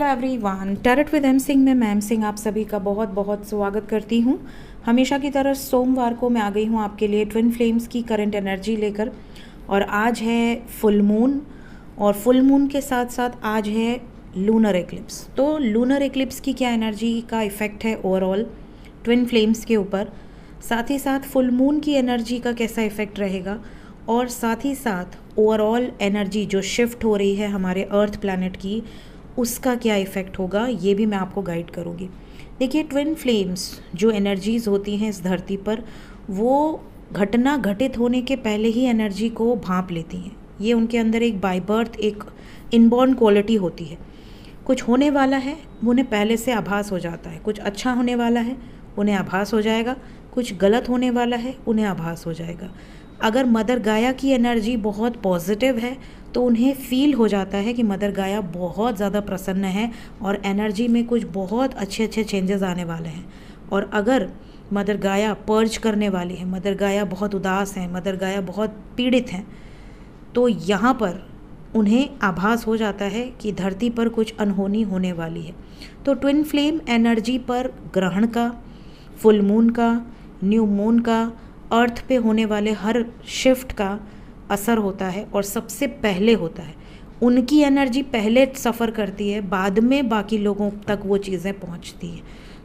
Hello everyone tarot with M Singh में ma'am Singh आप सभी का बहुत बहुत स्वागत करती हूँ। हमेशा की तरह सोमवार को मैं आ गई हूँ आपके लिए ट्विन फ्लेम्स की करंट एनर्जी लेकर। और आज है फुल मून और फुल मून के साथ साथ आज है लूनर एक्लिप्स तो लूनर एक्लिप्स की क्या एनर्जी का इफ़ेक्ट है ओवरऑल ट्विन फ्लेम्स के ऊपर? साथ ही साथ फुल मून की एनर्जी का कैसा इफ़ेक्ट रहेगा? और साथ ही साथ ओवरऑल एनर्जी जो शिफ्ट हो रही है हमारे अर्थ प्लानट की उसका क्या इफ़ेक्ट होगा, ये भी मैं आपको गाइड करूँगी। देखिए ट्विन फ्लेम्स जो एनर्जीज़ होती हैं इस धरती पर, वो घटना घटित होने के पहले ही एनर्जी को भांप लेती हैं। ये उनके अंदर एक बाय बर्थ एक इनबॉर्न क्वालिटी होती है। कुछ होने वाला है उन्हें पहले से आभास हो जाता है। कुछ अच्छा होने वाला है, उन्हें आभास हो जाएगा। कुछ गलत होने वाला है, उन्हें आभास हो जाएगा। अगर मदर गाया की एनर्जी बहुत पॉजिटिव है तो उन्हें फील हो जाता है कि मदर गाया बहुत ज़्यादा प्रसन्न है और एनर्जी में कुछ बहुत अच्छे अच्छे चेंजेस आने वाले हैं। और अगर मदर गाया पर्ज करने वाली है, मदर गाया बहुत उदास हैं, मदर गाया बहुत पीड़ित हैं तो यहाँ पर उन्हें आभास हो जाता है कि धरती पर कुछ अनहोनी होने वाली है। तो ट्विन फ्लेम एनर्जी पर ग्रहण का फुल मून का न्यू मून का अर्थ पे होने वाले हर शिफ्ट का असर होता है और सबसे पहले होता है। उनकी एनर्जी पहले सफ़र करती है, बाद में बाकी लोगों तक वो चीज़ें पहुँचती हैं।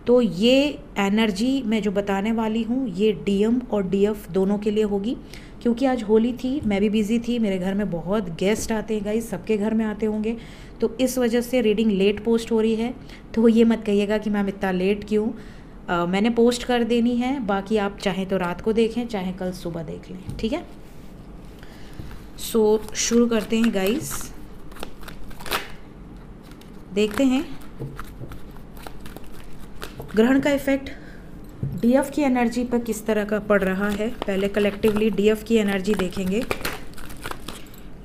तो ये एनर्जी मैं जो बताने वाली हूँ, ये डीएम और डीएफ दोनों के लिए होगी। क्योंकि आज होली थी, मैं भी बिज़ी थी, मेरे घर में बहुत गेस्ट आते हैं गाइस सबके घर में आते होंगे। तो इस वजह से रीडिंग लेट पोस्ट हो रही है। तो ये मत कहिएगा कि मैम इतना लेट क्यों? मैंने पोस्ट कर देनी है, बाकी आप चाहें तो रात को देखें, चाहे कल सुबह देख लें, ठीक है? सो so, शुरू करते हैं गाइस देखते हैं. ग्रहण का इफ़ेक्ट डीएफ की एनर्जी पर किस तरह का पड़ रहा है? पहले कलेक्टिवली डीएफ की एनर्जी देखेंगे.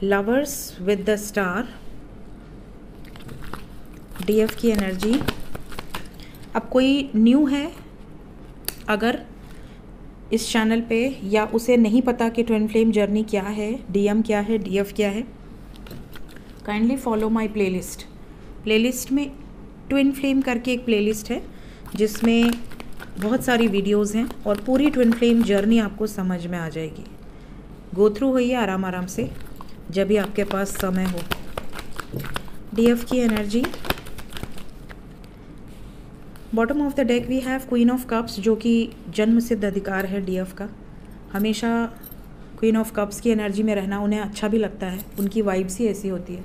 Lovers with the star DF की एनर्जी अब कोई न्यू है? अगर इस चैनल पे या उसे नहीं पता कि ट्विन फ्लेम जर्नी क्या है डीएम क्या है डीएफ क्या है kindly follow my playlist playlist में ट्विन फ्लेम करके एक प्लेलिस्ट है, जिसमें बहुत सारी वीडियोस हैं और पूरी ट्विन फ्लेम जर्नी आपको समझ में आ जाएगी। गो थ्रू होइए आराम आराम से, जब भी आपके पास समय हो। डीएफ की energy bottom of the deck we have queen of cups जो कि जन्म सिद्ध अधिकार है डी एफ़ का। हमेशा क्वीन ऑफ़ कप्स की एनर्जी में रहना उन्हें अच्छा भी लगता है, उनकी वाइब्स ही ऐसी होती है।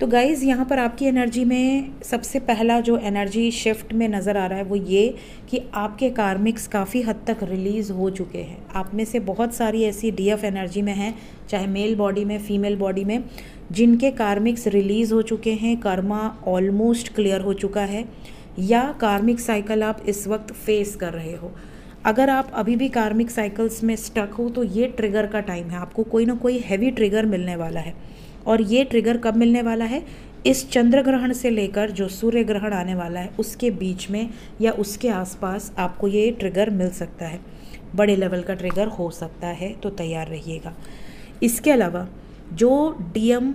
तो गाइज़ यहाँ पर आपकी एनर्जी में सबसे पहला जो एनर्जी शिफ्ट में नज़र आ रहा है वो ये कि आपके कार्मिक्स काफ़ी हद तक रिलीज़ हो चुके हैं। आप में से बहुत सारी ऐसी डी एफ़ एनर्जी में हैं, चाहे मेल बॉडी में फीमेल बॉडी में, जिनके कार्मिक्स रिलीज़ हो चुके हैं कर्मा ऑलमोस्ट क्लियर हो चुका है। या कार्मिक साइकिल आप इस वक्त फेस कर रहे हो। अगर आप अभी भी कार्मिक साइकिल्स में स्टक हो तो ये ट्रिगर का टाइम है। आपको कोई ना कोई हैवी ट्रिगर मिलने वाला है। और ये ट्रिगर कब मिलने वाला है? इस चंद्र ग्रहण से लेकर जो सूर्य ग्रहण आने वाला है, उसके बीच में या उसके आसपास आपको ये ट्रिगर मिल सकता है। बड़े लेवल का ट्रिगर हो सकता है तो तैयार रहिएगा। इसके अलावा जो डीएम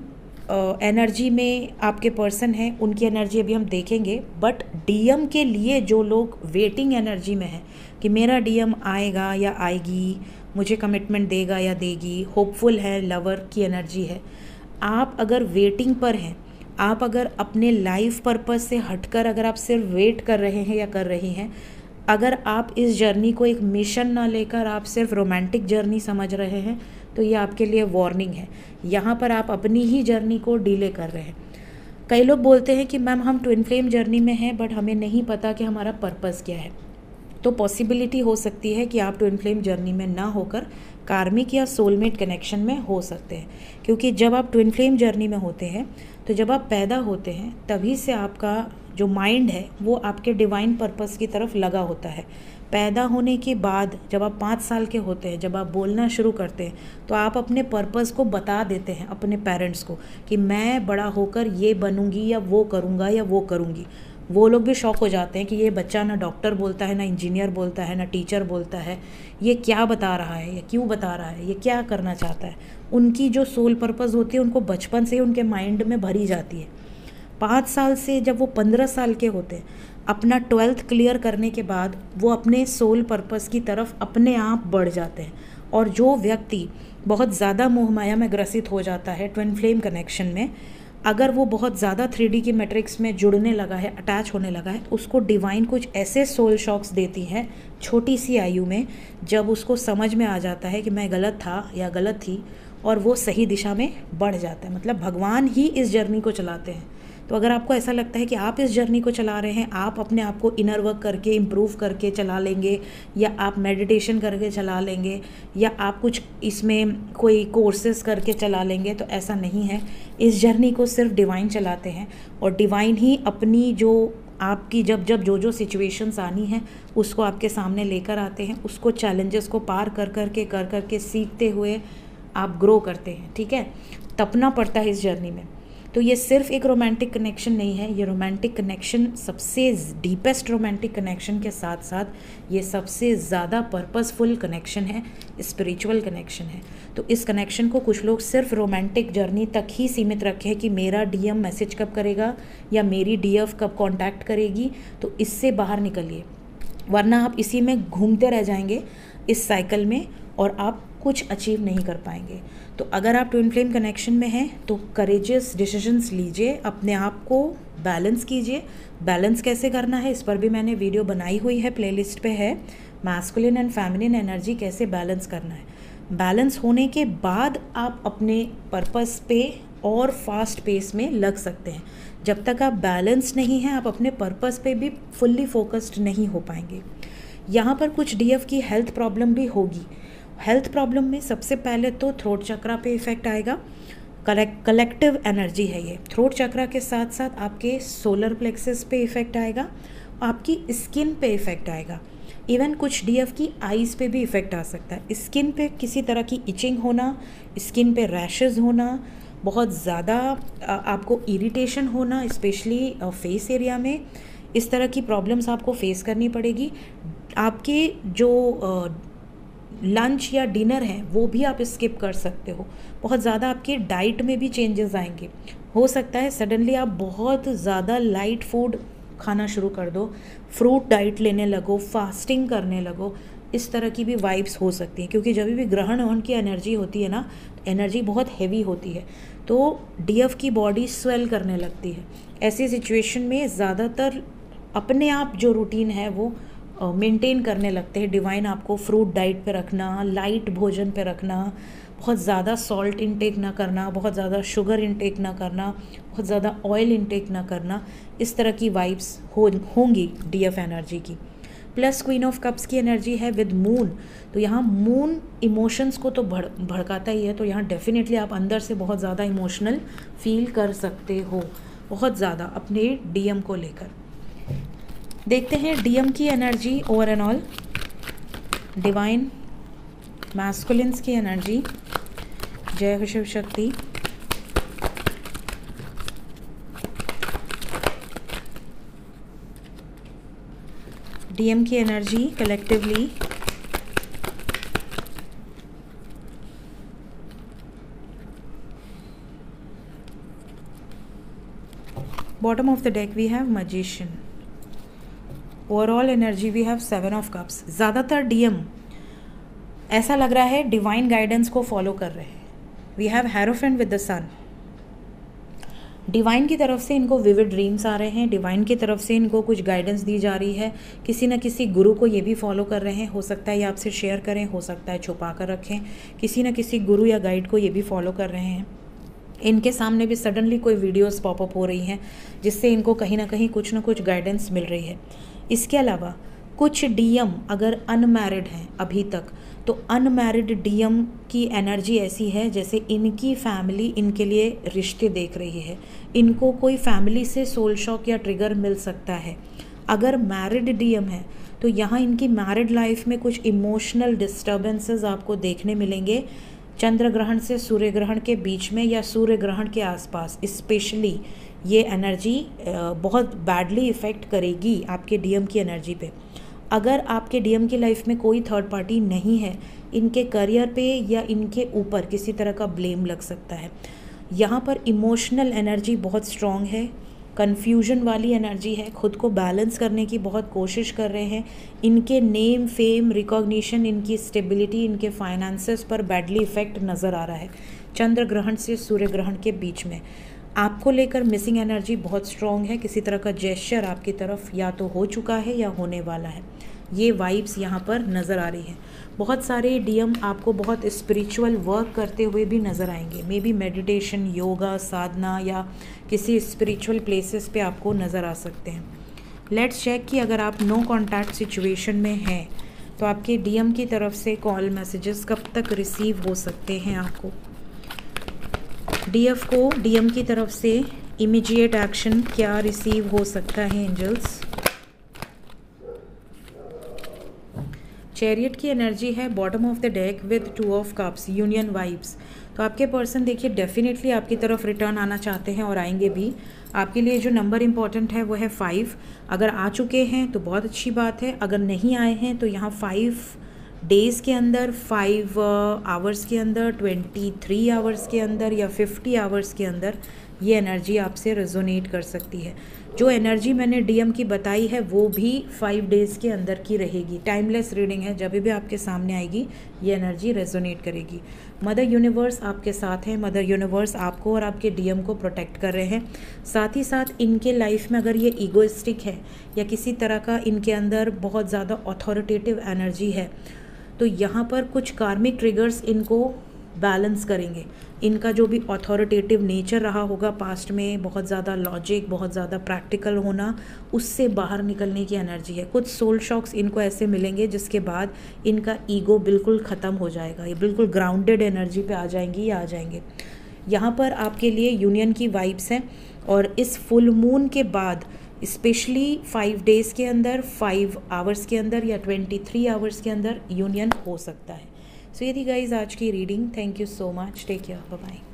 एनर्जी में आपके पर्सन हैं, उनकी एनर्जी अभी हम देखेंगे बट डीएम के लिए जो लोग वेटिंग एनर्जी में हैं, कि मेरा डीएम आएगा या आएगी, मुझे कमिटमेंट देगा या देगी होपफुल है लवर की एनर्जी है, आप अगर वेटिंग पर हैं, आप अगर अपने लाइफ पर्पज से हटकर अगर आप सिर्फ़ वेट कर रहे हैं या कर रही हैं, अगर आप इस जर्नी को एक मिशन ना लेकर आप सिर्फ़ रोमांटिक जर्नी समझ रहे हैं तो ये आपके लिए वार्निंग है। यहाँ पर आप अपनी ही जर्नी को डीले कर रहे हैं। कई लोग बोलते हैं कि मैम हम ट्विन फ्लेम जर्नी में हैं बट हमें नहीं पता कि हमारा पर्पज़ क्या है। तो पॉसिबिलिटी हो सकती है कि आप ट्विन फ्लेम जर्नी में ना होकर कार्मिक या सोलमेट कनेक्शन में हो सकते हैं। क्योंकि जब आप ट्विन फ्लेम जर्नी में होते हैं तो जब आप पैदा होते हैं, तभी से आपका जो माइंड है, वो आपके डिवाइन पर्पस की तरफ़ लगा होता है। पैदा होने के बाद जब आप पाँच साल के होते हैं, जब आप बोलना शुरू करते हैं तो आप अपने पर्पज़ को बता देते हैं, अपने पेरेंट्स को कि मैं बड़ा होकर ये बनूँगी या वो करूँगा या वो करूँगी। वो लोग भी शौक हो जाते हैं कि ये बच्चा ना डॉक्टर बोलता है, ना इंजीनियर बोलता है, ना टीचर बोलता है। ये क्या बता रहा है, या क्यों बता रहा है, ये क्या करना चाहता है? उनकी जो सोल पर्पज़ होती है, उनको बचपन से ही उनके माइंड में भरी जाती है। पाँच साल से जब वो पंद्रह साल के होते हैं अपना ट्वेल्थ क्लियर करने के बाद वो अपने सोल पर्पस की तरफ़ अपने आप बढ़ जाते हैं। और जो व्यक्ति बहुत ज़्यादा मोहमाया में ग्रसित हो जाता है ट्विन फ्लेम कनेक्शन में, अगर वो बहुत ज़्यादा थ्री की मैट्रिक्स में जुड़ने लगा है, अटैच होने लगा है, उसको डिवाइन कुछ ऐसे सोल शॉक्स देती हैं छोटी सी आयु में, जब उसको समझ में आ जाता है कि मैं गलत था या गलत थी और वो सही दिशा में बढ़ जाता है। मतलब भगवान ही इस जर्नी को चलाते हैं। तो अगर आपको ऐसा लगता है कि आप इस जर्नी को चला रहे हैं, आप अपने आप को इनर वर्क करके इम्प्रूव करके चला लेंगे, या आप मेडिटेशन करके चला लेंगे, या आप कुछ इसमें कोई कोर्सेज करके चला लेंगे तो ऐसा नहीं है। इस जर्नी को सिर्फ़ डिवाइन चलाते हैं और डिवाइन ही अपनी जो आपकी जब जब जो जो सिचुएशंस आनी है, उसको आपके सामने लेकर आते हैं। उसको चैलेंजेस को पार कर कर के कर कर के सीखते हुए आप ग्रो करते हैं, ठीक है? तपना पड़ता है इस जर्नी में। तो ये सिर्फ़ एक रोमांटिक कनेक्शन नहीं है, ये रोमांटिक कनेक्शन सबसे डीपेस्ट रोमांटिक कनेक्शन के साथ साथ ये सबसे ज़्यादा पर्पसफुल कनेक्शन है स्पिरिचुअल कनेक्शन है। तो इस कनेक्शन को कुछ लोग सिर्फ़ रोमांटिक जर्नी तक ही सीमित रखे कि मेरा डीएम मैसेज कब करेगा या मेरी डीएफ कब कांटेक्ट करेगी तो इससे बाहर निकलिए। वरना आप इसी में घूमते रह जाएँगे, इस साइकिल में और आप कुछ अचीव नहीं कर पाएँगे। तो अगर आप ट्विन फ्लेम कनेक्शन में हैं तो करेजियस डिसीजंस लीजिए, अपने आप को बैलेंस कीजिए। बैलेंस कैसे करना है, इस पर भी मैंने वीडियो बनाई हुई है प्लेलिस्ट पे है। मैस्कुलिन एंड फैमिलिन एनर्जी कैसे बैलेंस करना है। बैलेंस होने के बाद आप अपने पर्पस पे और फास्ट पेस में लग सकते हैं। जब तक आप बैलेंस नहीं हैं, आप अपने पर्पस पे भी फुल्ली फोकस्ड नहीं हो पाएँगे। यहाँ पर कुछ डीएफ की हेल्थ प्रॉब्लम भी होगी। हेल्थ प्रॉब्लम में सबसे पहले तो थ्रोट चक्रा पे इफ़ेक्ट आएगा। कलेक्टिव एनर्जी है ये। थ्रोट चक्रा के साथ साथ आपके सोलर प्लेक्सेस पे इफ़ेक्ट आएगा, आपकी स्किन पे इफ़ेक्ट आएगा। इवन कुछ डीएफ की आईज़ पे भी इफ़ेक्ट आ सकता है। स्किन पे किसी तरह की इचिंग होना स्किन पे रैशेज़ होना, बहुत ज़्यादा आपको इरिटेशन होना स्पेशली फेस एरिया में, इस तरह की प्रॉब्लम्स आपको फेस करनी पड़ेगी। आपके जो लंच या डिनर है, वो भी आप स्किप कर सकते हो। बहुत ज़्यादा आपके डाइट में भी चेंजेस आएँगे। हो सकता है सडनली आप बहुत ज़्यादा लाइट फ़ूड खाना शुरू कर दो फ्रूट डाइट लेने लगो फास्टिंग करने लगो, इस तरह की भी वाइब्स हो सकती हैं। क्योंकि जब भी ग्रहण वन की एनर्जी होती है ना एनर्जी बहुत हैवी होती है। तो डीएफ की बॉडी स्वेल करने लगती है। ऐसी सिचुएशन में ज़्यादातर अपने आप जो रूटीन है, वो मेंटेन करने लगते हैं। डिवाइन आपको फ्रूट डाइट पे रखना लाइट भोजन पे रखना, बहुत ज़्यादा सॉल्ट इनटेक ना करना, बहुत ज़्यादा शुगर इनटेक ना करना, बहुत ज़्यादा ऑयल इनटेक ना करना, इस तरह की वाइब्स हो, होंगी डी एफ़ एनर्जी की। प्लस क्वीन ऑफ़ कप्स की एनर्जी है विद मून तो यहाँ मून इमोशंस को तो भड़, भड़काता ही है। तो यहाँ डेफिनेटली आप अंदर से बहुत ज़्यादा इमोशनल फील कर सकते हो। बहुत ज़्यादा अपने डीएम को लेकर। देखते हैं डीएम की energy over and all, divine masculines की एनर्जी, जय शिव शक्ति। डीएम की energy collectively bottom of the deck we have magician overall energy we have seven of cups ज़्यादातर डीएम ऐसा लग रहा है डिवाइन गाइडेंस को फॉलो कर रहे हैं। We have hierophant with the sun divine की तरफ़ से इनको विविड ड्रीम्स आ रहे हैं। डिवाइन की तरफ़ से इनको कुछ गाइडेंस दी जा रही है। किसी न किसी गुरु को ये भी फॉलो कर रहे हैं। हो सकता है ये आपसे शेयर करें, हो सकता है छुपा कर रखें। किसी न किसी गुरु या गाइड को ये भी फॉलो कर रहे हैं। इनके सामने भी सडनली कोई वीडियोस पॉपअप हो रही हैं, जिससे इनको कहीं ना कहीं कुछ ना कुछ गाइडेंस मिल रही है। इसके अलावा कुछ डीएम अगर अनमैरिड हैं अभी तक तो अनमैरिड डीएम की एनर्जी ऐसी है जैसे इनकी फैमिली इनके लिए रिश्ते देख रही है। इनको कोई फैमिली से सोल शॉक या ट्रिगर मिल सकता है। अगर मैरिड डीएम है तो यहाँ इनकी मैरिड लाइफ में कुछ इमोशनल डिस्टर्बेंसेस आपको देखने मिलेंगे। चंद्र ग्रहण से सूर्य ग्रहण के बीच में या सूर्य ग्रहण के आसपास, स्पेशली ये एनर्जी बहुत बैडली इफ़ेक्ट करेगी आपके डीएम की एनर्जी पे। अगर आपके डीएम की लाइफ में कोई थर्ड पार्टी नहीं है, इनके करियर पे या इनके ऊपर किसी तरह का ब्लेम लग सकता है। यहाँ पर इमोशनल एनर्जी बहुत स्ट्रॉन्ग है कन्फ्यूज़न वाली एनर्जी है, खुद को बैलेंस करने की बहुत कोशिश कर रहे हैं। इनके नेम फेम रिकॉग्निशन इनकी स्टेबिलिटी इनके फाइनेंसेस पर बैडली इफ़ेक्ट नज़र आ रहा है। चंद्र ग्रहण से सूर्य ग्रहण के बीच में। आपको लेकर मिसिंग एनर्जी बहुत स्ट्रॉन्ग है। किसी तरह का जेस्चर आपकी तरफ़ या तो हो चुका है या होने वाला है। ये वाइब्स यहाँ पर नज़र आ रही हैं। बहुत सारे डीएम आपको बहुत स्पिरिचुअल वर्क करते हुए भी नज़र आएँगे। मे बी मेडिटेशन योगा साधना या किसी स्पिरिचुअल प्लेसेस पे आपको नज़र आ सकते हैं। लेट्स चेक कि अगर आप नो कॉन्टैक्ट सिचुएशन में हैं तो आपके डीएम की तरफ़ से कॉल मैसेजेस कब तक रिसीव हो सकते हैं आपको? डीएफ को डीएम की तरफ़ से इमीडिएट एक्शन क्या रिसीव हो सकता है एंजल्स चैरियट की एनर्जी है bottom of the deck with two of cups union vibes तो आपके पर्सन देखिए डेफिनेटली आपकी तरफ़ रिटर्न आना चाहते हैं और आएँगे भी। आपके लिए जो नंबर इंपॉर्टेंट है वो है फाइव अगर आ चुके हैं तो बहुत अच्छी बात है, अगर नहीं आए हैं तो यहाँ फाइव डेज़ के अंदर फाइव आवर्स uh, के अंदर ट्वेंटी थ्री आवर्स के अंदर या फिफ्टी आवर्स के अंदर ये एनर्जी आपसे रेजोनेट कर सकती है। जो एनर्जी मैंने डीएम की बताई है वो भी फाइव डेज़ के अंदर की रहेगी। टाइमलेस रीडिंग है जब भी आपके सामने आएगी ये एनर्जी रेजोनेट करेगी। मदर यूनिवर्स आपके साथ है मदर यूनिवर्स आपको और आपके डीएम को प्रोटेक्ट कर रहे हैं। साथ ही साथ इनके लाइफ में अगर ये ईगोइस्टिक है या किसी तरह का इनके अंदर बहुत ज़्यादा अथॉरिटेटिव एनर्जी है तो यहाँ पर कुछ कार्मिक ट्रिगर्स इनको बैलेंस करेंगे। इनका जो भी अथॉरिटेटिव नेचर रहा होगा पास्ट में, बहुत ज़्यादा लॉजिक बहुत ज़्यादा प्रैक्टिकल होना, उससे बाहर निकलने की एनर्जी है। कुछ सोल शॉक्स इनको ऐसे मिलेंगे जिसके बाद इनका ईगो बिल्कुल ख़त्म हो जाएगा। ये बिल्कुल ग्राउंडेड एनर्जी पे आ जाएँगी या आ जाएँगे। यहाँ पर आपके लिए यूनियन की वाइब्स हैं और इस फुल मून के बाद स्पेशली फाइव डेज़ के अंदर फाइव आवर्स के अंदर या ट्वेंटी थ्री आवर्स के अंदर यूनियन हो सकता है। सो ये थी गाइज़ आज की reading thank you so much take care bye